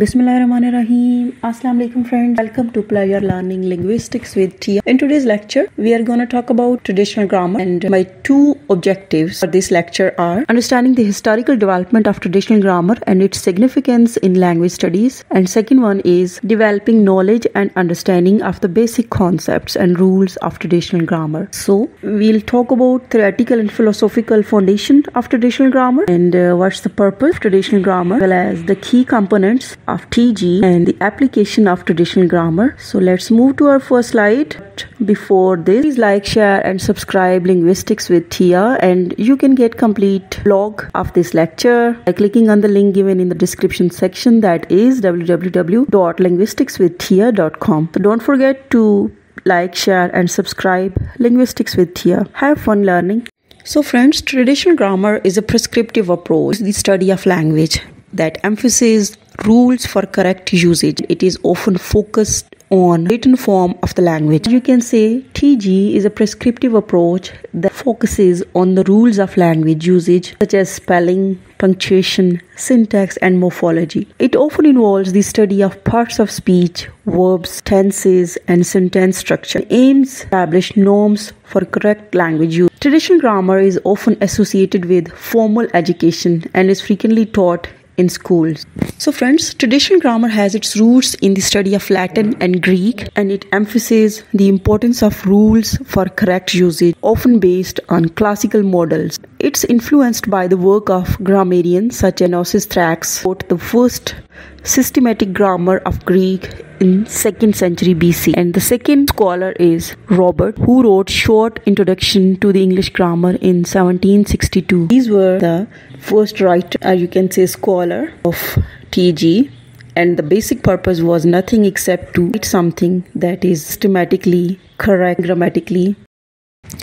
Bismillahirrahmanirrahim. Assalamu alaikum friends. Welcome to Pleasure Learning Linguistics with Tia. In today's lecture, we are going to talk about traditional grammar and my two objectives for this lecture are understanding the historical development of traditional grammar and its significance in language studies and second one is developing knowledge and understanding of the basic concepts and rules of traditional grammar. So, we'll talk about theoretical and philosophical foundation of traditional grammar and uh, what's the purpose of traditional grammar as well as the key components of TG and the application of traditional grammar. So let's move to our first slide. Before this, please like, share and subscribe Linguistics with Tia and you can get complete blog of this lecture by clicking on the link given in the description section that is www.linguisticswithtia.com. So don't forget to like, share and subscribe Linguistics with Tia. Have fun learning. So friends, traditional grammar is a prescriptive approach to the study of language that emphasizes rules for correct usage. It is often focused on written form of the language. You can say TG is a prescriptive approach that focuses on the rules of language usage such as spelling, punctuation, syntax and morphology. It often involves the study of parts of speech, verbs, tenses and sentence structure. It aims to establish norms for correct language use. Traditional grammar is often associated with formal education and is frequently taught in schools. So, friends, traditional grammar has its roots in the study of Latin and Greek, and it emphasizes the importance of rules for correct usage, often based on classical models. It's influenced by the work of grammarians such as Pisistratus, wrote the first systematic grammar of Greek in 2nd century BC. And the second scholar is Robert, who wrote short introduction to the English grammar in 1762. These were the first writer, or you can say scholar of TG. And the basic purpose was nothing except to write something that is systematically correct, grammatically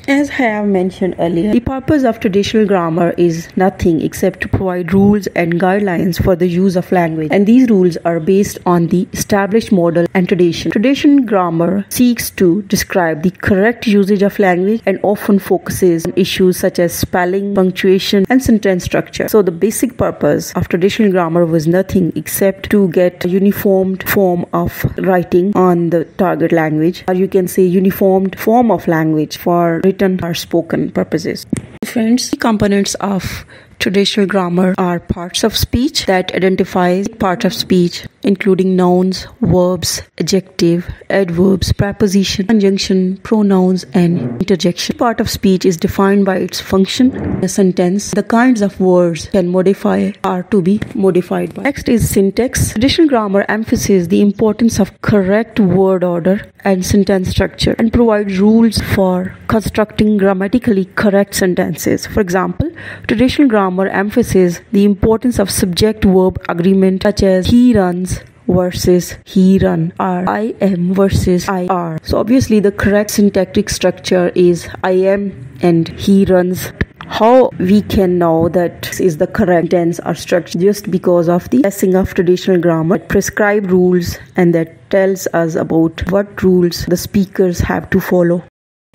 as I have mentioned earlier, the purpose of traditional grammar is nothing except to provide rules and guidelines for the use of language, and these rules are based on the established model and tradition. Traditional grammar seeks to describe the correct usage of language and often focuses on issues such as spelling, punctuation, and sentence structure. So, the basic purpose of traditional grammar was nothing except to get a uniformed form of writing on the target language, or you can say uniformed form of language for written or spoken purposes. Friends, the components of traditional grammar are parts of speech that identify part of speech including nouns, verbs, adjective, adverbs, preposition, conjunction, pronouns, and interjection. Part of speech is defined by its function, a sentence, the kinds of words can modify are to be modified by. Next is syntax. Traditional grammar emphasizes the importance of correct word order and sentence structure and provides rules for constructing grammatically correct sentences. For example, traditional grammar emphasizes the importance of subject verb agreement such as he runs versus he run or I am versus I are. So obviously the correct syntactic structure is I am and he runs how we can know that is the correct tense or structure just because of the lesson of traditional grammar prescribed rules and that tells us about what rules the speakers have to follow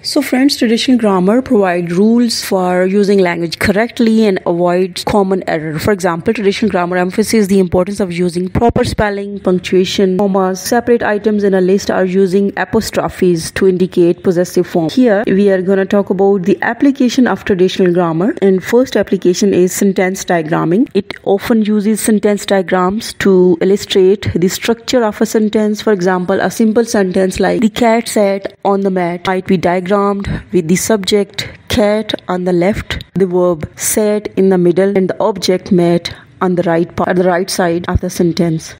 so friends, traditional grammar provide rules for using language correctly and avoid common error. For example, traditional grammar emphasizes the importance of using proper spelling, punctuation, commas, separate items in a list are using apostrophes to indicate possessive form. Here we are going to talk about the application of traditional grammar and first application is sentence diagramming. It often uses sentence diagrams to illustrate the structure of a sentence. For example, a simple sentence like the cat sat on the mat might be diagrammed diagrammed with the subject cat on the left, the verb sat in the middle, and the object mat on the right part, at the right side of the sentence.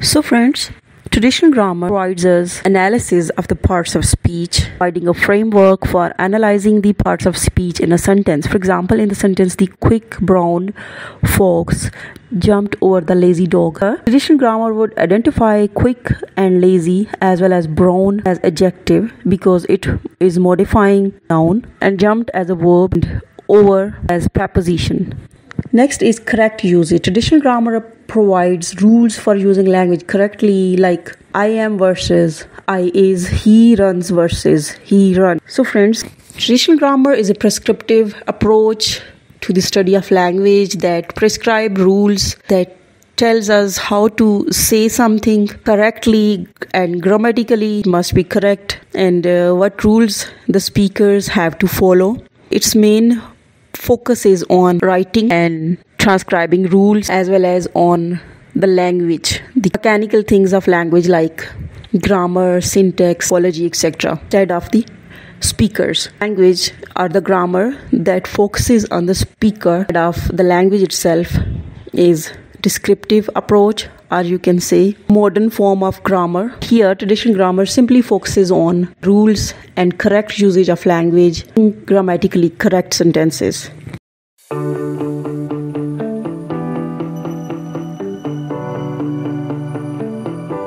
So, friends, Traditional grammar provides us analysis of the parts of speech, providing a framework for analyzing the parts of speech in a sentence. For example, in the sentence, the quick brown fox jumped over the lazy dog. Uh, traditional grammar would identify quick and lazy as well as brown as adjective because it is modifying noun and jumped as a verb and over as preposition. Next is correct usage. Traditional grammar provides rules for using language correctly, like I am versus I is, he runs versus he run. So, friends, traditional grammar is a prescriptive approach to the study of language that prescribe rules that tells us how to say something correctly and grammatically must be correct and uh, what rules the speakers have to follow. Its main focus is on writing and transcribing rules as well as on the language, the mechanical things of language like grammar, syntax, apology, etc. Instead of the speakers. Language or the grammar that focuses on the speaker of the language itself is descriptive approach or you can say modern form of grammar. Here traditional grammar simply focuses on rules and correct usage of language, grammatically correct sentences.